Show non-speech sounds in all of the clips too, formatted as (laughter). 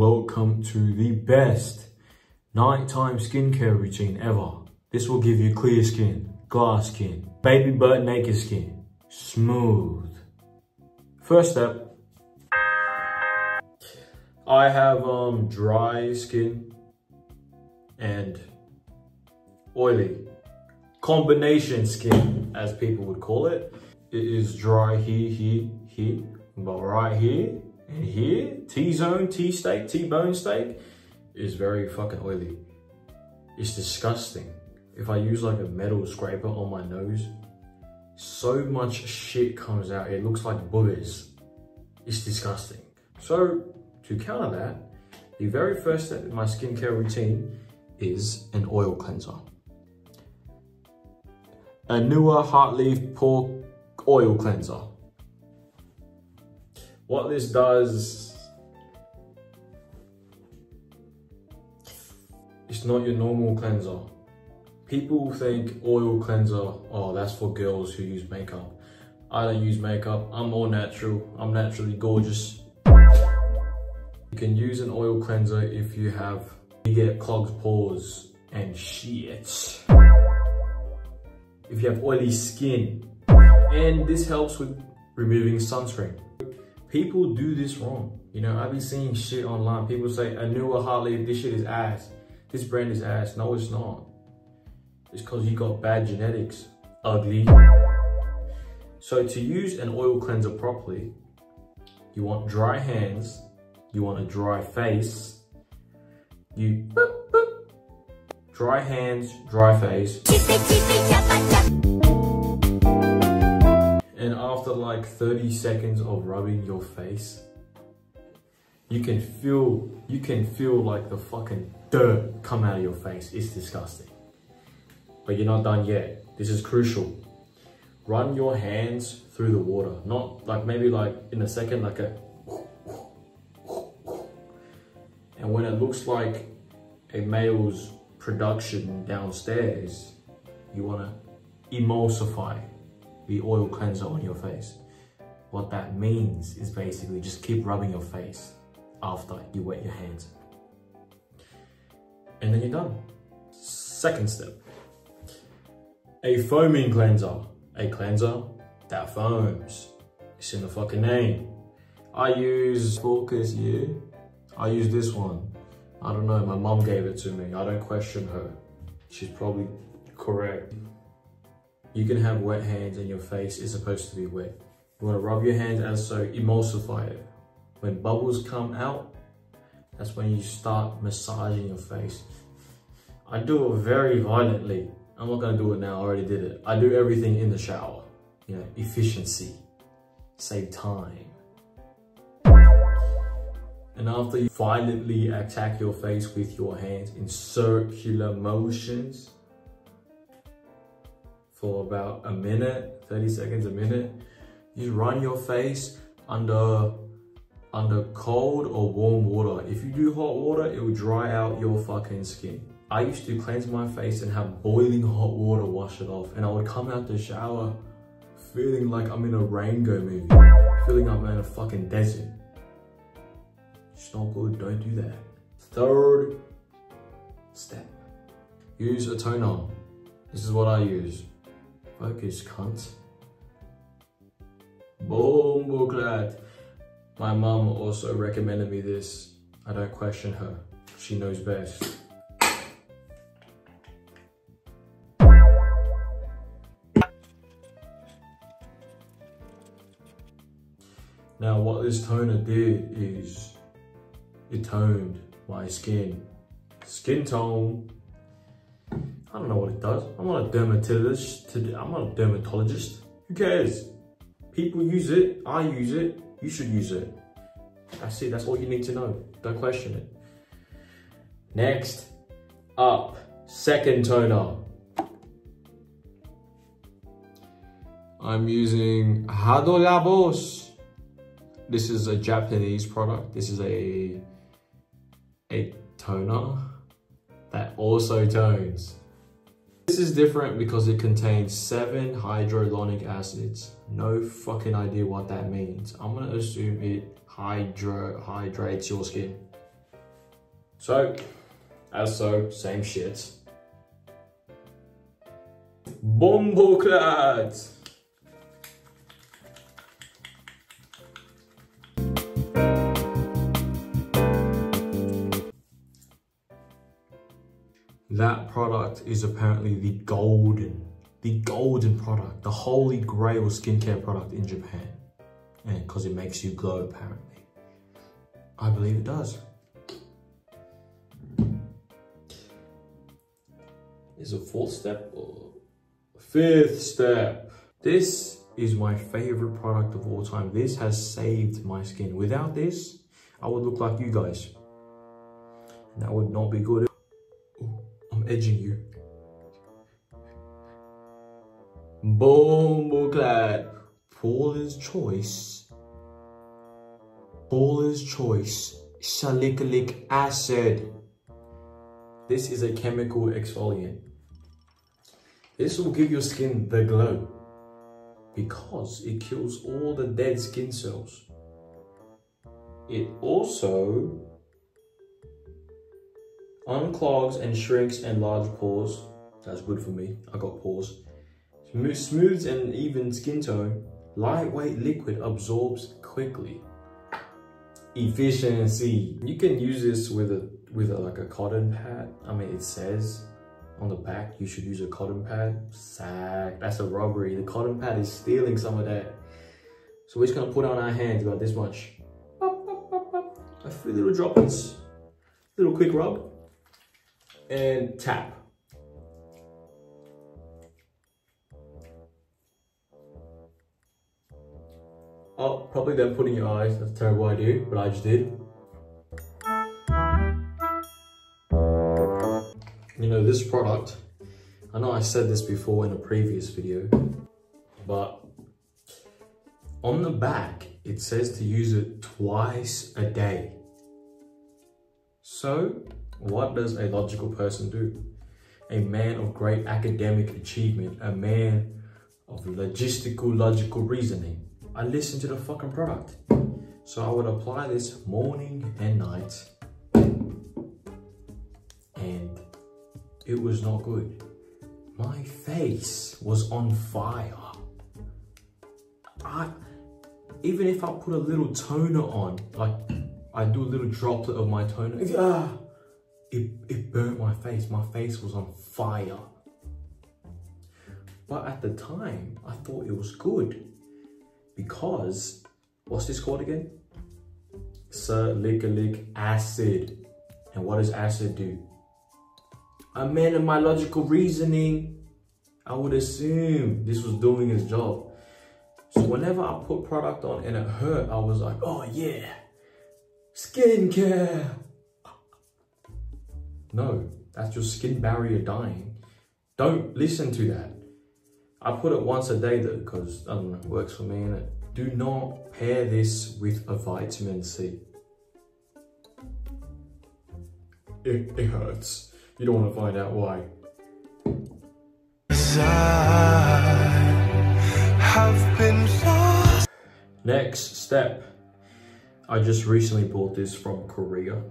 welcome to the best nighttime skincare routine ever. This will give you clear skin, glass skin, baby butt naked skin, smooth. First step, I have um, dry skin and oily combination skin as people would call it. It is dry here, here, here, but right here and here, T-zone, T-steak, T-bone steak is very fucking oily. It's disgusting. If I use like a metal scraper on my nose, so much shit comes out. It looks like boogers. It's disgusting. So to counter that, the very first step in my skincare routine is an oil cleanser. Anua Heartleaf Pork Oil Cleanser. What this does, it's not your normal cleanser. People think oil cleanser, oh, that's for girls who use makeup. I don't use makeup, I'm all natural, I'm naturally gorgeous. You can use an oil cleanser if you have, you get clogged pores and shit. If you have oily skin. And this helps with removing sunscreen people do this wrong. You know, I be seeing shit online. People say, Anua Heartleaf, this shit is ass. This brand is ass. No, it's not. It's because you got bad genetics. Ugly. So to use an oil cleanser properly, you want dry hands, you want a dry face, you boop, boop, dry hands, dry face. After like 30 seconds of rubbing your face, you can feel, you can feel like the fucking dirt come out of your face. It's disgusting. But you're not done yet. This is crucial. Run your hands through the water. Not like maybe like in a second, like a and when it looks like a male's production downstairs, you want to emulsify the oil cleanser on your face. What that means is basically just keep rubbing your face after you wet your hands. And then you're done. Second step, a foaming cleanser. A cleanser that foams. It's in the fucking name. I use Focus Yeah. I use this one. I don't know, my mom gave it to me. I don't question her. She's probably correct. You can have wet hands and your face is supposed to be wet. You want to rub your hands and so emulsify it. When bubbles come out, that's when you start massaging your face. I do it very violently. I'm not gonna do it now, I already did it. I do everything in the shower. You know, efficiency, save time. And after you violently attack your face with your hands in circular motions, for about a minute, 30 seconds, a minute. You run your face under under cold or warm water. If you do hot water, it will dry out your fucking skin. I used to cleanse my face and have boiling hot water wash it off. And I would come out the shower feeling like I'm in a Rango movie. Feeling I'm in a fucking desert. It's not good, don't do that. Third step, use a toner. This is what I use. Focus, cunt. Boom, clad. My mom also recommended me this. I don't question her. She knows best. Now what this toner did is it toned my skin. Skin tone I don't know what it does. I'm not a dermatologist. I'm not a dermatologist. Who cares? People use it. I use it. You should use it. That's it. That's all you need to know. Don't question it. Next up, second toner. I'm using Hada Labos. This is a Japanese product. This is a, a toner that also tones. This is different because it contains seven hydrolonic acids. No fucking idea what that means. I'm gonna assume it hydro hydrates your skin. So, as so, same shit. Bomboclad! That product is apparently the golden, the golden product, the holy grail skincare product in Japan. And because it makes you glow apparently. I believe it does. Is a fourth step or fifth step? This is my favorite product of all time. This has saved my skin. Without this, I would look like you guys. And that would not be good. Edging you. Bomboclad. Paula's choice. Paula's choice. Salicylic acid. This is a chemical exfoliant. This will give your skin the glow because it kills all the dead skin cells. It also unclogs and shrinks enlarged pores. That's good for me. I got pores. Smooths and even skin tone. Lightweight liquid absorbs quickly. Efficiency. You can use this with a with a, like a cotton pad. I mean, it says on the back you should use a cotton pad. Sack. That's a robbery. The cotton pad is stealing some of that. So we're just gonna put on our hands about this much. A few little droplets. Little quick rub. And tap. Oh, probably then putting your eyes. That's a terrible idea, but I just did. You know, this product, I know I said this before in a previous video, but on the back, it says to use it twice a day. So, what does a logical person do? A man of great academic achievement, a man of logistical, logical reasoning. I listen to the fucking product. So I would apply this morning and night. And it was not good. My face was on fire. I, even if I put a little toner on, like I do a little droplet of my toner, ah, it, it burnt my face. My face was on fire. But at the time, I thought it was good because, what's this called again? Salicylic acid. And what does acid do? A man of my logical reasoning, I would assume this was doing its job. So whenever I put product on and it hurt, I was like, oh yeah, skincare. No, that's your skin barrier dying. Don't listen to that. I put it once a day though, because I don't know, it works for me and it. Do not pair this with a vitamin C. It, it hurts. You don't want to find out why. Next step. I just recently bought this from Korea.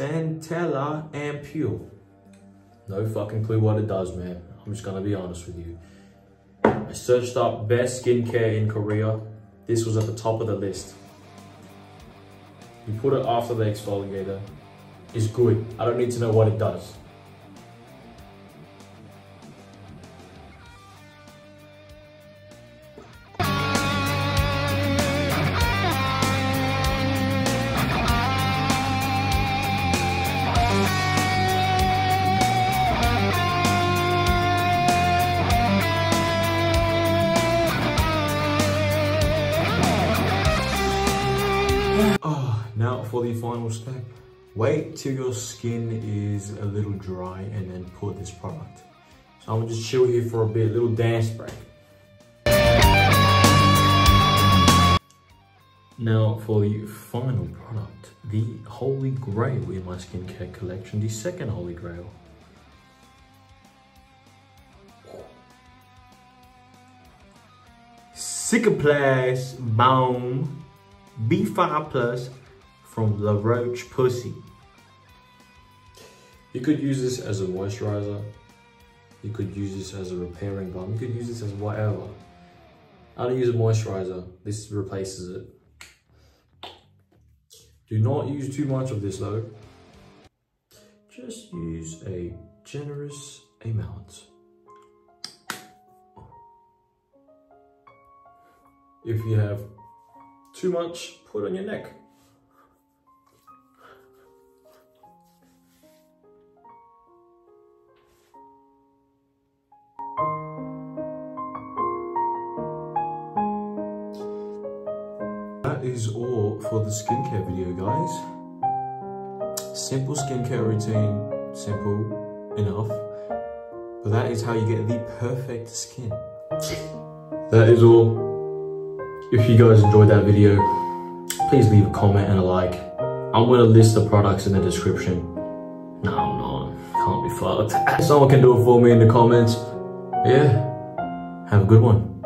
Centella Ampoule. No fucking clue what it does, man. I'm just gonna be honest with you. I searched up best skincare in Korea. This was at the top of the list. You put it after the exfoliator. It's good. I don't need to know what it does. (sighs) now for the final step. Wait till your skin is a little dry and then put this product. So I'm gonna just chill here for a bit, little dance break. Now for the final product, the holy grail in my skincare collection, the second holy grail. Cicaplast Balm B5 Plus from La Roche Pussy. You could use this as a moisturizer. You could use this as a repairing balm. You could use this as whatever. I don't use a moisturizer. This replaces it. Do not use too much of this though. Just use a generous amount. If you have too much, put on your neck. That is all for the skincare video, guys. Simple skincare routine, simple enough, but that is how you get the perfect skin. That is all. If you guys enjoyed that video, please leave a comment and a like. I'm gonna list the products in the description. No, I'm not. Can't be fucked. Someone can do it for me in the comments. Yeah. Have a good one.